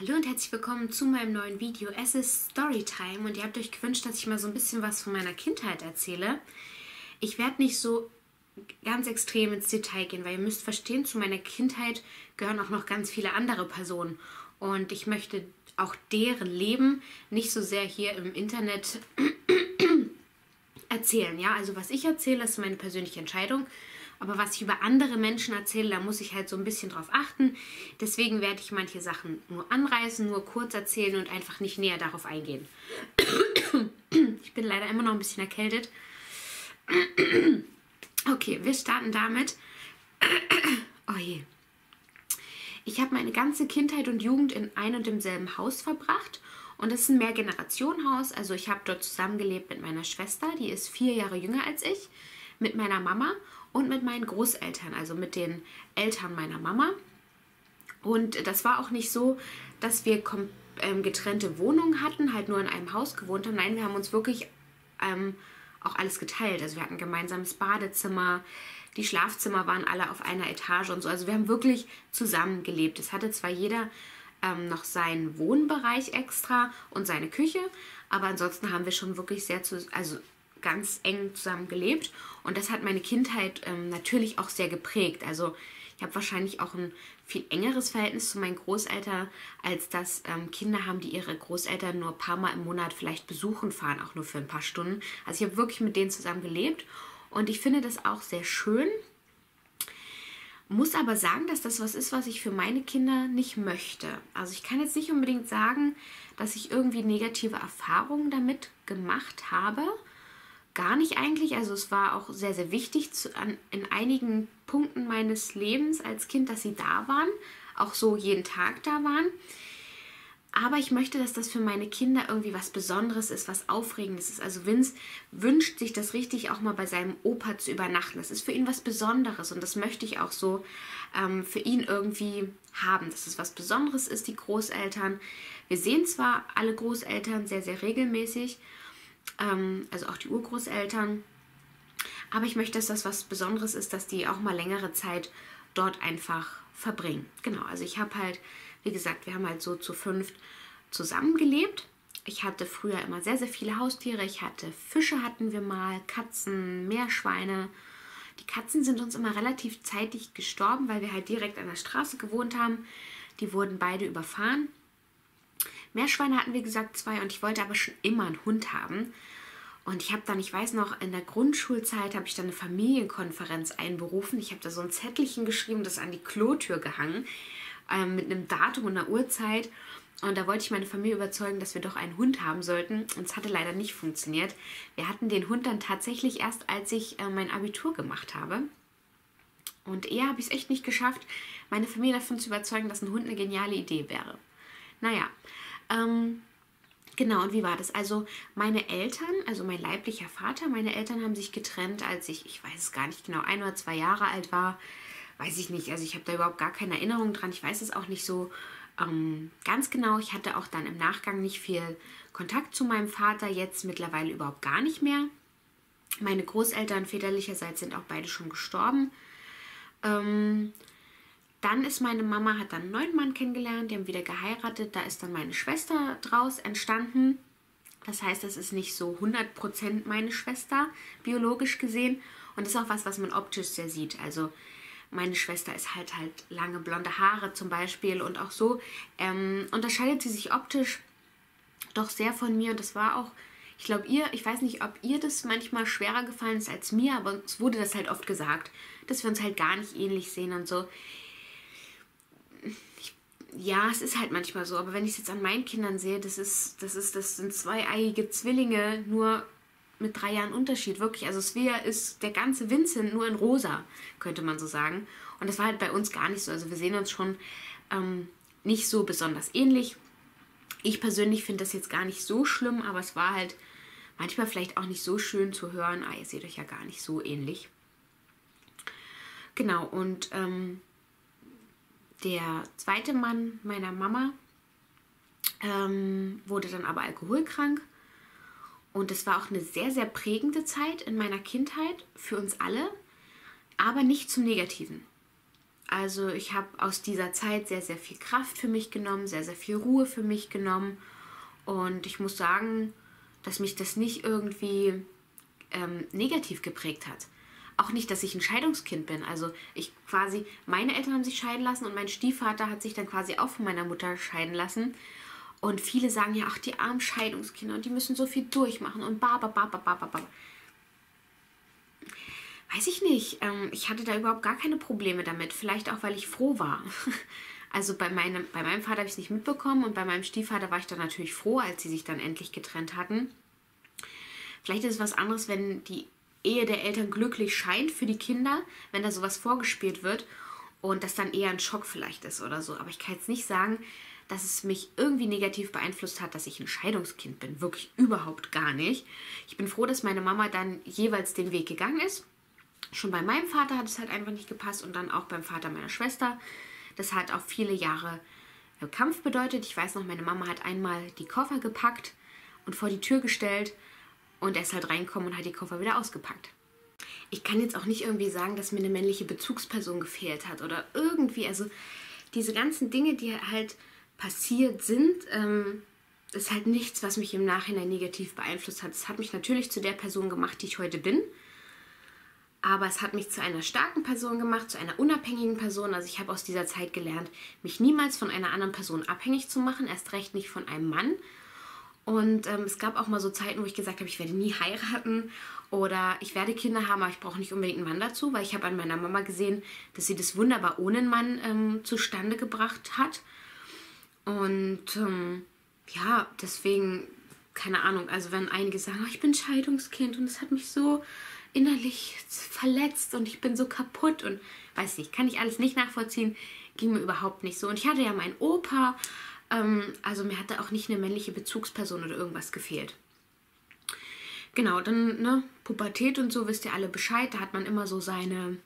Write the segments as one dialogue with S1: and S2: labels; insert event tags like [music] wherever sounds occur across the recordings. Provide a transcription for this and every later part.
S1: Hallo und herzlich willkommen zu meinem neuen Video. Es ist Storytime und ihr habt euch gewünscht, dass ich mal so ein bisschen was von meiner Kindheit erzähle. Ich werde nicht so ganz extrem ins Detail gehen, weil ihr müsst verstehen, zu meiner Kindheit gehören auch noch ganz viele andere Personen. Und ich möchte auch deren Leben nicht so sehr hier im Internet [clears throat] erzählen. Ja, also was ich erzähle, ist meine persönliche Entscheidung. Aber was ich über andere Menschen erzähle, da muss ich halt so ein bisschen drauf achten. Deswegen werde ich manche Sachen nur anreißen, nur kurz erzählen und einfach nicht näher darauf eingehen. Ich bin leider immer noch ein bisschen erkältet. Okay, wir starten damit. Oh je. Ich habe meine ganze Kindheit und Jugend in ein und demselben Haus verbracht. Und es ist ein Mehrgenerationenhaus. Also ich habe dort zusammengelebt mit meiner Schwester, die ist vier Jahre jünger als ich, mit meiner Mama und mit meinen Großeltern, also mit den Eltern meiner Mama. Und das war auch nicht so, dass wir ähm, getrennte Wohnungen hatten, halt nur in einem Haus gewohnt haben. Nein, wir haben uns wirklich ähm, auch alles geteilt. Also wir hatten ein gemeinsames Badezimmer, die Schlafzimmer waren alle auf einer Etage und so. Also wir haben wirklich zusammen gelebt. Es hatte zwar jeder ähm, noch seinen Wohnbereich extra und seine Küche, aber ansonsten haben wir schon wirklich sehr zu, also ganz eng zusammen gelebt und das hat meine Kindheit ähm, natürlich auch sehr geprägt. Also ich habe wahrscheinlich auch ein viel engeres Verhältnis zu meinen Großeltern, als dass ähm, Kinder haben, die ihre Großeltern nur ein paar Mal im Monat vielleicht besuchen fahren, auch nur für ein paar Stunden. Also ich habe wirklich mit denen zusammen gelebt und ich finde das auch sehr schön. Muss aber sagen, dass das was ist, was ich für meine Kinder nicht möchte. Also ich kann jetzt nicht unbedingt sagen, dass ich irgendwie negative Erfahrungen damit gemacht habe gar nicht eigentlich. Also es war auch sehr, sehr wichtig zu, an, in einigen Punkten meines Lebens als Kind, dass sie da waren, auch so jeden Tag da waren. Aber ich möchte, dass das für meine Kinder irgendwie was Besonderes ist, was Aufregendes ist. Also Vince wünscht sich das richtig, auch mal bei seinem Opa zu übernachten. Das ist für ihn was Besonderes und das möchte ich auch so ähm, für ihn irgendwie haben, dass es was Besonderes ist, die Großeltern. Wir sehen zwar alle Großeltern sehr, sehr regelmäßig ähm, also auch die Urgroßeltern. Aber ich möchte, dass das was Besonderes ist, dass die auch mal längere Zeit dort einfach verbringen. Genau, also ich habe halt, wie gesagt, wir haben halt so zu fünft zusammengelebt. Ich hatte früher immer sehr, sehr viele Haustiere. Ich hatte Fische hatten wir mal, Katzen, Meerschweine. Die Katzen sind uns immer relativ zeitig gestorben, weil wir halt direkt an der Straße gewohnt haben. Die wurden beide überfahren. Meerschweine hatten wir gesagt zwei und ich wollte aber schon immer einen Hund haben. Und ich habe dann, ich weiß noch, in der Grundschulzeit habe ich dann eine Familienkonferenz einberufen. Ich habe da so ein Zettelchen geschrieben, das an die Klotür gehangen, ähm, mit einem Datum und einer Uhrzeit. Und da wollte ich meine Familie überzeugen, dass wir doch einen Hund haben sollten. Und es hatte leider nicht funktioniert. Wir hatten den Hund dann tatsächlich erst, als ich äh, mein Abitur gemacht habe. Und eher habe ich es echt nicht geschafft, meine Familie davon zu überzeugen, dass ein Hund eine geniale Idee wäre. Naja, ähm, genau, und wie war das? Also meine Eltern, also mein leiblicher Vater, meine Eltern haben sich getrennt, als ich, ich weiß es gar nicht genau, ein oder zwei Jahre alt war. Weiß ich nicht, also ich habe da überhaupt gar keine Erinnerung dran. Ich weiß es auch nicht so ähm, ganz genau. Ich hatte auch dann im Nachgang nicht viel Kontakt zu meinem Vater, jetzt mittlerweile überhaupt gar nicht mehr. Meine Großeltern väterlicherseits sind auch beide schon gestorben. Ähm, dann ist meine Mama, hat dann einen neuen Mann kennengelernt, die haben wieder geheiratet, da ist dann meine Schwester draus entstanden. Das heißt, das ist nicht so 100% meine Schwester, biologisch gesehen. Und das ist auch was, was man optisch sehr sieht. Also meine Schwester ist halt halt lange blonde Haare zum Beispiel und auch so ähm, unterscheidet sie sich optisch doch sehr von mir. Und das war auch, ich glaube, ihr, ich weiß nicht, ob ihr das manchmal schwerer gefallen ist als mir, aber es wurde das halt oft gesagt, dass wir uns halt gar nicht ähnlich sehen und so ja, es ist halt manchmal so, aber wenn ich es jetzt an meinen Kindern sehe, das ist, das ist, das sind zweieiige Zwillinge, nur mit drei Jahren Unterschied, wirklich. Also Svea ist der ganze Vincent nur in rosa, könnte man so sagen. Und das war halt bei uns gar nicht so. Also wir sehen uns schon ähm, nicht so besonders ähnlich. Ich persönlich finde das jetzt gar nicht so schlimm, aber es war halt manchmal vielleicht auch nicht so schön zu hören, ah, ihr seht euch ja gar nicht so ähnlich. Genau, und ähm, der zweite Mann meiner Mama ähm, wurde dann aber alkoholkrank. Und es war auch eine sehr, sehr prägende Zeit in meiner Kindheit für uns alle, aber nicht zum Negativen. Also ich habe aus dieser Zeit sehr, sehr viel Kraft für mich genommen, sehr, sehr viel Ruhe für mich genommen. Und ich muss sagen, dass mich das nicht irgendwie ähm, negativ geprägt hat. Auch nicht, dass ich ein Scheidungskind bin. Also ich quasi, meine Eltern haben sich scheiden lassen und mein Stiefvater hat sich dann quasi auch von meiner Mutter scheiden lassen. Und viele sagen ja, ach, die armen Scheidungskinder und die müssen so viel durchmachen und ba, ba, ba, ba, ba, ba. Weiß ich nicht. Ähm, ich hatte da überhaupt gar keine Probleme damit. Vielleicht auch, weil ich froh war. [laughs] Also bei meinem, bei meinem Vater habe ich es nicht mitbekommen und bei meinem Stiefvater war ich dann natürlich froh, als sie sich dann endlich getrennt hatten. Vielleicht ist es was anderes, wenn die Ehe der Eltern glücklich scheint für die Kinder, wenn da sowas vorgespielt wird und das dann eher ein Schock vielleicht ist oder so. Aber ich kann jetzt nicht sagen, dass es mich irgendwie negativ beeinflusst hat, dass ich ein Scheidungskind bin. Wirklich überhaupt gar nicht. Ich bin froh, dass meine Mama dann jeweils den Weg gegangen ist. Schon bei meinem Vater hat es halt einfach nicht gepasst und dann auch beim Vater meiner Schwester. Das hat auch viele Jahre äh, Kampf bedeutet. Ich weiß noch, meine Mama hat einmal die Koffer gepackt und vor die Tür gestellt und er ist halt reinkommen und hat die Koffer wieder ausgepackt. Ich kann jetzt auch nicht irgendwie sagen, dass mir eine männliche Bezugsperson gefehlt hat oder irgendwie, also diese ganzen Dinge, die halt passiert sind, ähm, ist halt nichts, was mich im Nachhinein negativ beeinflusst hat. Es hat mich natürlich zu der Person gemacht, die ich heute bin aber es hat mich zu einer starken Person gemacht, zu einer unabhängigen Person. Also ich habe aus dieser Zeit gelernt, mich niemals von einer anderen Person abhängig zu machen, erst recht nicht von einem Mann. Und ähm, es gab auch mal so Zeiten, wo ich gesagt habe, ich werde nie heiraten oder ich werde Kinder haben, aber ich brauche nicht unbedingt einen Mann dazu, weil ich habe an meiner Mama gesehen, dass sie das wunderbar ohne einen Mann ähm, zustande gebracht hat. Und ähm, ja, deswegen, keine Ahnung, also wenn einige sagen, oh, ich bin Scheidungskind und es hat mich so innerlich verletzt und ich bin so kaputt und weiß nicht, kann ich alles nicht nachvollziehen, ging mir überhaupt nicht so. Und ich hatte ja meinen Opa, ähm, also mir hatte auch nicht eine männliche Bezugsperson oder irgendwas gefehlt. Genau, dann, ne, Pubertät und so, wisst ihr alle Bescheid, da hat man immer so seine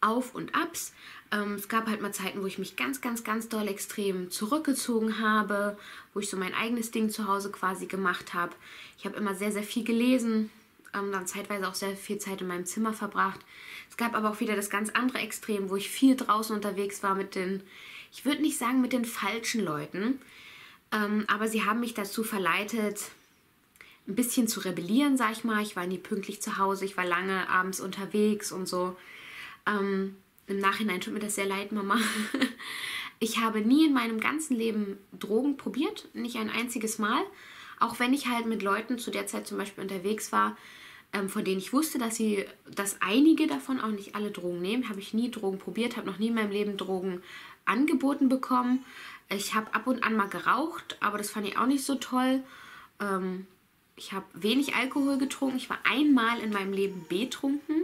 S1: Auf- und Abs. Ähm, es gab halt mal Zeiten, wo ich mich ganz, ganz, ganz doll extrem zurückgezogen habe, wo ich so mein eigenes Ding zu Hause quasi gemacht habe. Ich habe immer sehr, sehr viel gelesen, ähm, dann zeitweise auch sehr viel Zeit in meinem Zimmer verbracht. Es gab aber auch wieder das ganz andere Extrem, wo ich viel draußen unterwegs war mit den, ich würde nicht sagen mit den falschen Leuten, ähm, aber sie haben mich dazu verleitet, ein bisschen zu rebellieren, sag ich mal. Ich war nie pünktlich zu Hause, ich war lange abends unterwegs und so. Ähm, Im Nachhinein tut mir das sehr leid, Mama. [laughs] ich habe nie in meinem ganzen Leben Drogen probiert, nicht ein einziges Mal. Auch wenn ich halt mit Leuten zu der Zeit zum Beispiel unterwegs war, ähm, von denen ich wusste, dass sie, dass einige davon auch nicht alle Drogen nehmen, habe ich nie Drogen probiert, habe noch nie in meinem Leben Drogen angeboten bekommen. Ich habe ab und an mal geraucht, aber das fand ich auch nicht so toll. Ähm, ich habe wenig Alkohol getrunken. Ich war einmal in meinem Leben betrunken.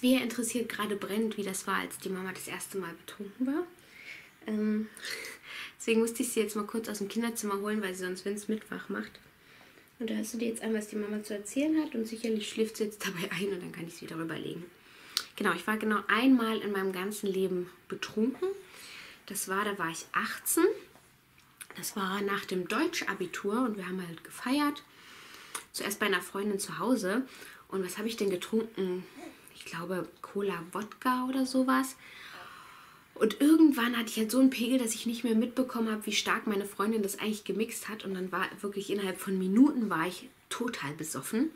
S1: Wäre interessiert gerade brennt, wie das war, als die Mama das erste Mal betrunken war. Ähm, deswegen musste ich sie jetzt mal kurz aus dem Kinderzimmer holen, weil sie sonst Vince mitwach macht. Und da hast du dir jetzt an, was die Mama zu erzählen hat und sicherlich schläft sie jetzt dabei ein und dann kann ich es wieder überlegen. Genau, ich war genau einmal in meinem ganzen Leben betrunken. Das war, da war ich 18. Das war nach dem Deutschabitur und wir haben halt gefeiert. Zuerst bei einer Freundin zu Hause. Und was habe ich denn getrunken? Ich glaube Cola Wodka oder sowas. Und irgendwann hatte ich halt so einen Pegel, dass ich nicht mehr mitbekommen habe, wie stark meine Freundin das eigentlich gemixt hat. Und dann war wirklich innerhalb von Minuten war ich total besoffen.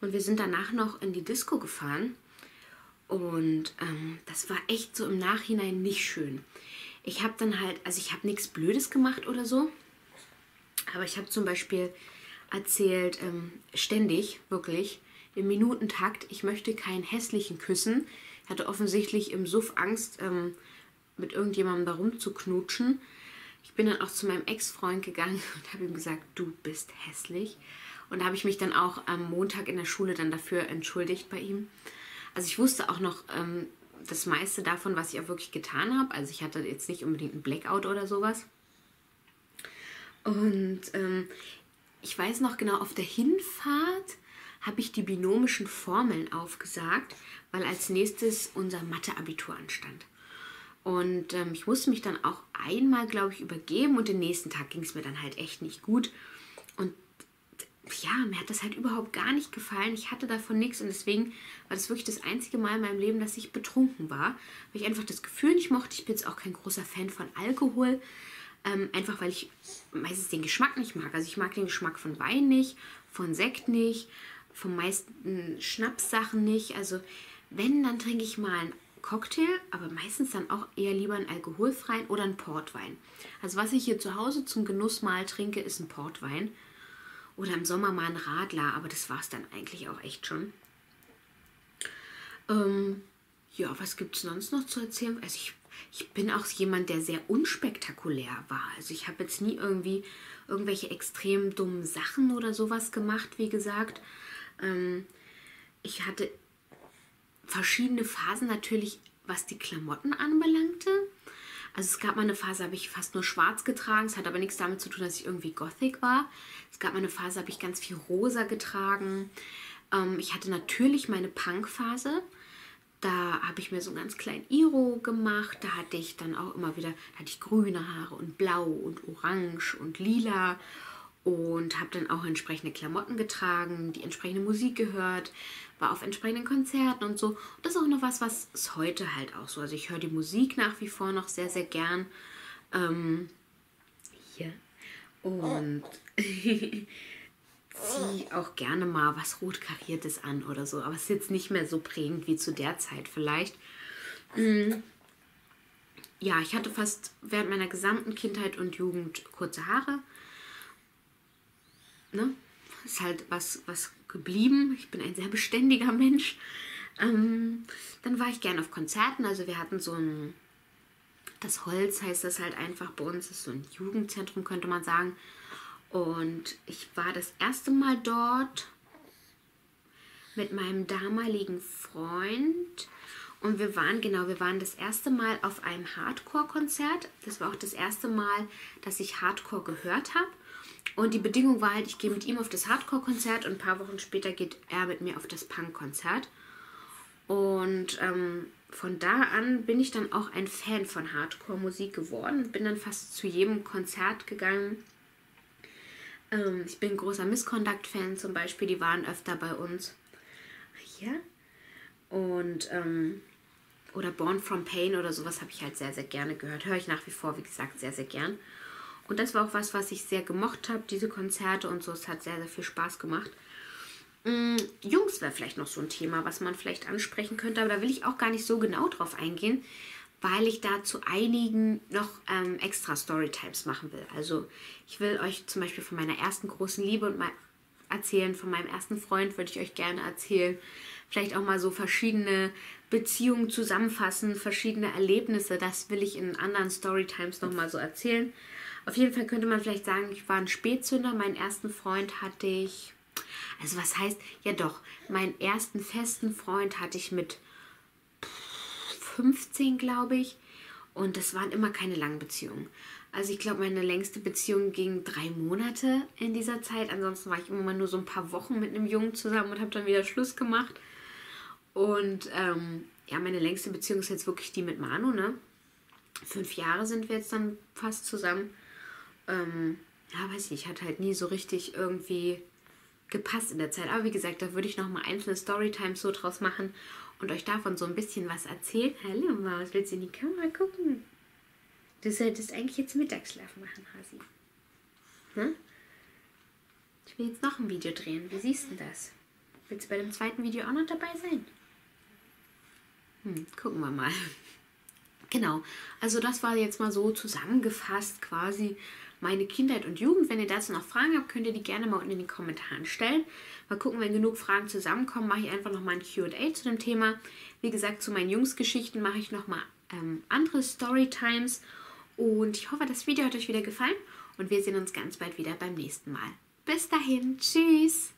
S1: Und wir sind danach noch in die Disco gefahren. Und ähm, das war echt so im Nachhinein nicht schön. Ich habe dann halt, also ich habe nichts Blödes gemacht oder so. Aber ich habe zum Beispiel erzählt, ähm, ständig, wirklich, im Minutentakt, ich möchte keinen hässlichen küssen hatte offensichtlich im Suff Angst, ähm, mit irgendjemandem da rumzuknutschen. Ich bin dann auch zu meinem Ex-Freund gegangen [laughs] und habe ihm gesagt, du bist hässlich. Und da habe ich mich dann auch am Montag in der Schule dann dafür entschuldigt bei ihm. Also ich wusste auch noch ähm, das meiste davon, was ich auch wirklich getan habe. Also ich hatte jetzt nicht unbedingt einen Blackout oder sowas. Und ähm, ich weiß noch genau, auf der Hinfahrt habe ich die binomischen Formeln aufgesagt, weil als nächstes unser Mathe-Abitur anstand. Und ähm, ich musste mich dann auch einmal, glaube ich, übergeben und den nächsten Tag ging es mir dann halt echt nicht gut. Ja, mir hat das halt überhaupt gar nicht gefallen. Ich hatte davon nichts und deswegen war das wirklich das einzige Mal in meinem Leben, dass ich betrunken war. Weil ich einfach das Gefühl nicht mochte. Ich bin jetzt auch kein großer Fan von Alkohol. Ähm, einfach weil ich meistens den Geschmack nicht mag. Also ich mag den Geschmack von Wein nicht, von Sekt nicht, von meisten Schnapssachen nicht. Also wenn, dann trinke ich mal einen Cocktail, aber meistens dann auch eher lieber einen alkoholfreien oder einen Portwein. Also was ich hier zu Hause zum Genuss mal trinke, ist ein Portwein. Oder im Sommer mal ein Radler, aber das war es dann eigentlich auch echt schon. Ähm, ja, was gibt es sonst noch zu erzählen? Also ich, ich bin auch jemand, der sehr unspektakulär war. Also ich habe jetzt nie irgendwie irgendwelche extrem dummen Sachen oder sowas gemacht, wie gesagt. Ähm, ich hatte verschiedene Phasen natürlich, was die Klamotten anbelangte. Also es gab mal eine Phase, habe ich fast nur schwarz getragen. Es hat aber nichts damit zu tun, dass ich irgendwie Gothic war. Es gab mal eine Phase, habe ich ganz viel rosa getragen. Ähm, ich hatte natürlich meine Punk-Phase. Da habe ich mir so einen ganz kleinen Iro gemacht. Da hatte ich dann auch immer wieder, hatte ich grüne Haare und blau und orange und lila und habe dann auch entsprechende Klamotten getragen, die entsprechende Musik gehört, war auf entsprechenden Konzerten und so. Und das ist auch noch was, was ist heute halt auch so. Also ich höre die Musik nach wie vor noch sehr, sehr gern. Ähm, hier. Und [laughs] ziehe auch gerne mal was rot kariertes an oder so. Aber es ist jetzt nicht mehr so prägend wie zu der Zeit vielleicht. Mhm. Ja, ich hatte fast während meiner gesamten Kindheit und Jugend kurze Haare ne, ist halt was, was geblieben. Ich bin ein sehr beständiger Mensch. Ähm, dann war ich gerne auf Konzerten. Also wir hatten so ein, das Holz heißt das halt einfach bei uns, ist so ein Jugendzentrum, könnte man sagen. Und ich war das erste Mal dort mit meinem damaligen Freund. Und wir waren, genau, wir waren das erste Mal auf einem Hardcore-Konzert. Das war auch das erste Mal, dass ich Hardcore gehört habe. Und die Bedingung war halt, ich gehe mit ihm auf das Hardcore-Konzert und ein paar Wochen später geht er mit mir auf das Punk-Konzert. Und ähm, von da an bin ich dann auch ein Fan von Hardcore-Musik geworden. Bin dann fast zu jedem Konzert gegangen. Ähm, ich bin großer Misconduct-Fan zum Beispiel, die waren öfter bei uns. Ja. Und, ähm, oder Born from Pain oder sowas habe ich halt sehr, sehr gerne gehört. Höre ich nach wie vor, wie gesagt, sehr, sehr gern. Und das war auch was, was ich sehr gemocht habe, diese Konzerte und so. Es hat sehr, sehr viel Spaß gemacht. Mm, Jungs wäre vielleicht noch so ein Thema, was man vielleicht ansprechen könnte, aber da will ich auch gar nicht so genau drauf eingehen, weil ich da zu einigen noch ähm, extra Storytimes machen will. Also ich will euch zum Beispiel von meiner ersten großen Liebe und mal erzählen, von meinem ersten Freund würde ich euch gerne erzählen. Vielleicht auch mal so verschiedene Beziehungen zusammenfassen, verschiedene Erlebnisse. Das will ich in anderen Storytimes nochmal so erzählen. Auf jeden Fall könnte man vielleicht sagen, ich war ein Spätzünder. Meinen ersten Freund hatte ich, also was heißt, ja doch, meinen ersten festen Freund hatte ich mit 15, glaube ich. Und das waren immer keine langen Beziehungen. Also ich glaube, meine längste Beziehung ging drei Monate in dieser Zeit. Ansonsten war ich immer mal nur so ein paar Wochen mit einem Jungen zusammen und habe dann wieder Schluss gemacht. Und ähm, ja, meine längste Beziehung ist jetzt wirklich die mit Manu, ne? Fünf Jahre sind wir jetzt dann fast zusammen ähm, ja, weiß ich, hat halt nie so richtig irgendwie gepasst in der Zeit. Aber wie gesagt, da würde ich noch mal einzelne Storytimes so draus machen und euch davon so ein bisschen was erzählen. Hallo Maus, willst du in die Kamera gucken? Du solltest eigentlich jetzt Mittagsschlaf machen, Hasi. Hm? Ich will jetzt noch ein Video drehen. Wie siehst du das? Willst du bei dem zweiten Video auch noch dabei sein? Hm, gucken wir mal. Genau, also das war jetzt mal so zusammengefasst quasi meine Kindheit und Jugend. Wenn ihr dazu noch Fragen habt, könnt ihr die gerne mal unten in die Kommentare stellen. Mal gucken, wenn genug Fragen zusammenkommen, mache ich einfach nochmal ein QA zu dem Thema. Wie gesagt, zu meinen Jungsgeschichten mache ich nochmal ähm, andere Storytimes. Und ich hoffe, das Video hat euch wieder gefallen und wir sehen uns ganz bald wieder beim nächsten Mal. Bis dahin, tschüss!